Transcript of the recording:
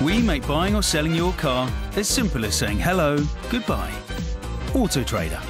We make buying or selling your car as simple as saying hello, goodbye. Auto Trader.